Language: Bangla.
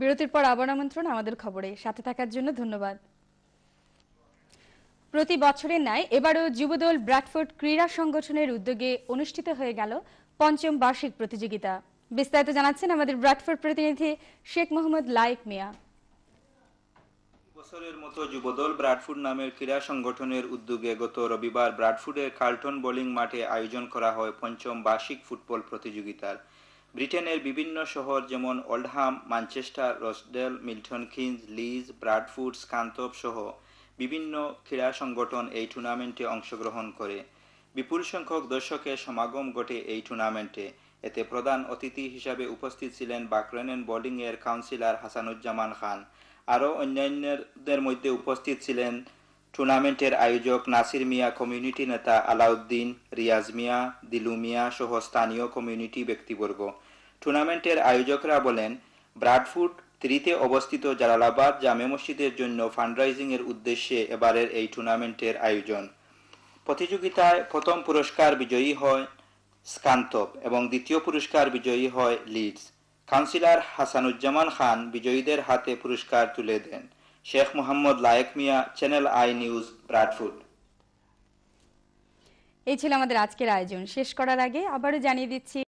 বিরতির পর আবার আমন্ত্রণ আমাদের খবরে। সাথে থাকার জন্য ধন্যবাদ। প্রতি বছরের ন্যায় এবারও যুবদল ব্র্যাডফোর্ড ক্রীড়া সংগঠনের উদ্যোগে অনুষ্ঠিত হয়ে গেল পঞ্চম বার্ষিক প্রতিযোগিতা। বিস্তারিত জানাচ্ছেন আমাদের ব্র্যাডফোর্ড প্রতিনিধি শেখ মোহাম্মদ লায়েক মিয়া। বছরের মতো যুবদল ব্রাডফুড নামের ক্রীড়া সংগঠনের উদ্যোগে গত রবিবার ব্রাডফুডের কার্লটন বোলিং মাঠে আয়োজন করা হয় পঞ্চম বার্ষিক ফুটবল প্রতিযোগিতার। ব্রিটেনের বিভিন্ন শহর যেমন Oldham, Manchester, Rochdale, Milton Keynes Leeds Bradford স্কান্তব সহ বিভিন্ন ক্রীড়া সংগঠন এই টুর্নামেন্টে অংশগ্রহণ করে। বিপুল সংখ্যক দর্শকের সমাগম ঘটে এই টুর্নামেন্টে। এতে প্রধান অতিথি হিসাবে উপস্থিত ছিলেন বাকরেনেন বোলিংয়ের কাউন্সিলর হাসানুজ্জামান খান। আরও অন্যান্যদের মধ্যে উপস্থিত ছিলেন টুর্নামেন্টের আয়োজক নাসির মিয়া কমিউনিটি নেতা আলাউদ্দিন, রিয়াজ মিয়া, দিলু মিয়া সহ স্থানীয় কমিউনিটি ব্যক্তিবর্গ। টুর্নামেন্টের আয়োজকরা বলেন ব্রাডফুড ত্রিতে অবস্থিত জালালাবাদ জামে মসজিদের জন্য ফান্ডরাইজিং এর উদ্দেশ্যে এবারের এই টুর্নামেন্টের আয়োজন। প্রতিযোগিতায় প্রথম পুরস্কার বিজয়ী হয় স্কান্তব এবং দ্বিতীয় পুরস্কার বিজয়ী হয় লিডস। কাউন্সিলর হাসানুজ্জামান খান বিজয়ীদের হাতে পুরস্কার তুলে দেন। Sheikh Mohammad Layek Miah channel I news Bradford এই ছিল আমাদের আজকের আয়োজন। শেষ করার আগে আবারও জানিয়ে দিচ্ছি